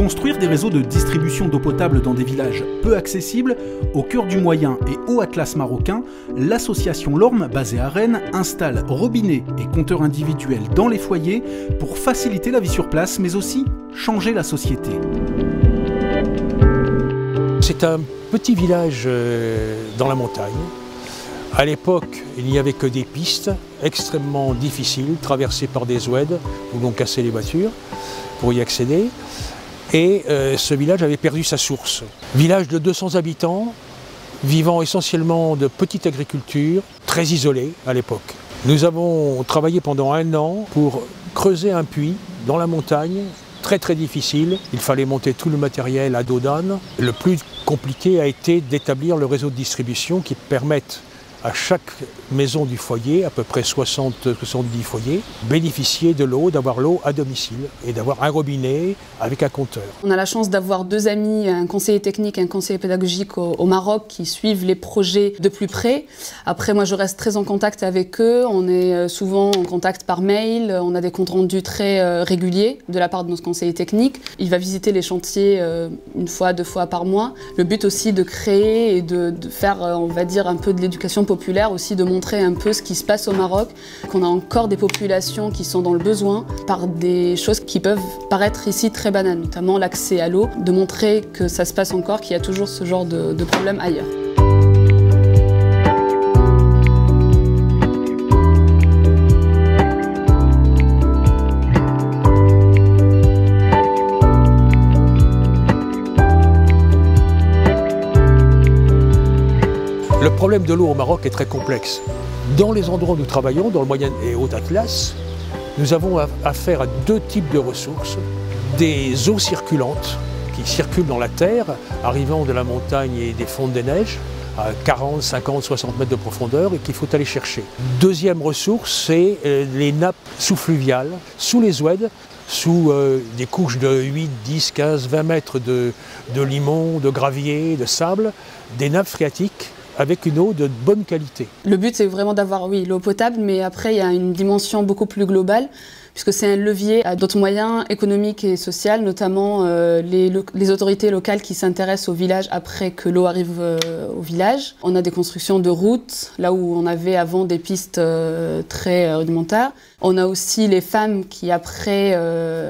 construire des réseaux de distribution d'eau potable dans des villages peu accessibles, au cœur du Moyen et Haut Atlas marocain, l'association Lorme, basée à Rennes, installe robinets et compteurs individuels dans les foyers pour faciliter la vie sur place, mais aussi changer la société. C'est un petit village euh, dans la montagne. À l'époque, il n'y avait que des pistes extrêmement difficiles, traversées par des oueds où l'on cassait les voitures pour y accéder. Et euh, ce village avait perdu sa source. Village de 200 habitants, vivant essentiellement de petite agriculture, très isolé à l'époque. Nous avons travaillé pendant un an pour creuser un puits dans la montagne, très très difficile. Il fallait monter tout le matériel à dos d'âne. Le plus compliqué a été d'établir le réseau de distribution qui permette à chaque maison du foyer, à peu près 60-70 foyers, bénéficier de l'eau, d'avoir l'eau à domicile et d'avoir un robinet avec un compteur. On a la chance d'avoir deux amis, un conseiller technique et un conseiller pédagogique au, Maroc qui suivent les projets de plus près. Après, moi, je reste très en contact avec eux. On est euh, souvent en contact par mail. On a des comptes rendus très euh, réguliers de la part de notre conseiller technique. Il va visiter les chantiers euh, une fois, deux fois par mois. Le but aussi de créer et de, de faire, on va dire, un peu de l'éducation populaire aussi, de montrer un peu ce qui se passe au Maroc, qu'on a encore des populations qui sont dans le besoin par des choses qui peuvent paraître ici très banales, notamment l'accès à l'eau, de montrer que ça se passe encore, qu'il y a toujours ce genre de, de problème ailleurs. Le problème de l'eau au Maroc est très complexe. Dans les endroits où nous travaillons, dans le Moyen et Haut Atlas, nous avons affaire à deux types de ressources. Des eaux circulantes qui circulent dans la terre, arrivant de la montagne et des fonds des neiges, à 40, 50, 60 mètres de profondeur et qu'il faut aller chercher. Deuxième ressource, c'est euh, les nappes sous-fluviales, sous les oueds, sous euh, des couches de 8, 10, 15, 20 mètres de, de limon, de gravier, de sable, des nappes phréatiques avec une eau de bonne qualité. Le but, c'est vraiment d'avoir, oui, l'eau potable, mais après, il y a une dimension beaucoup plus globale puisque c'est un levier à d'autres moyens économiques et sociaux, notamment euh, les, les, autorités locales qui s'intéressent au village après que l'eau arrive euh, au village. On a des constructions de routes, là où on avait avant des pistes euh, très rudimentaires. On a aussi les femmes qui, après,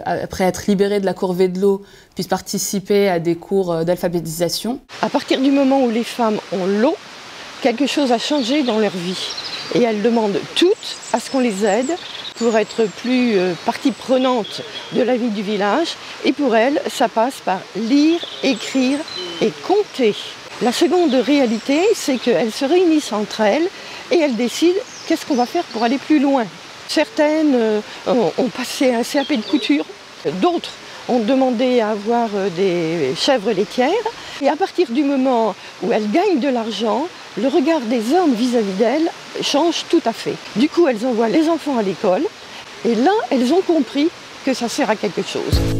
après être libérées de la corvée de l'eau, puissent participer à des cours d'alphabétisation. À partir du moment où les femmes ont l'eau, quelque chose a changé dans leur vie. Et elles demandent toutes à ce qu'on les aide pour être plus euh, partie prenante de la vie du village. Et pour elles, ça passe par lire, écrire et compter. La seconde réalité, c'est qu'elles se réunissent entre elles et elles décident qu'est-ce qu'on va faire pour aller plus loin. Certaines euh, ont passé un CAP de couture, d'autres ont demandé à avoir euh, des chèvres laitières. Et à partir du moment où elles gagnent de l'argent, le regard des hommes vis-à-vis d'elles change tout à fait. Du coup, elles envoient les enfants à l'école et là, elles ont compris que ça sert à quelque chose.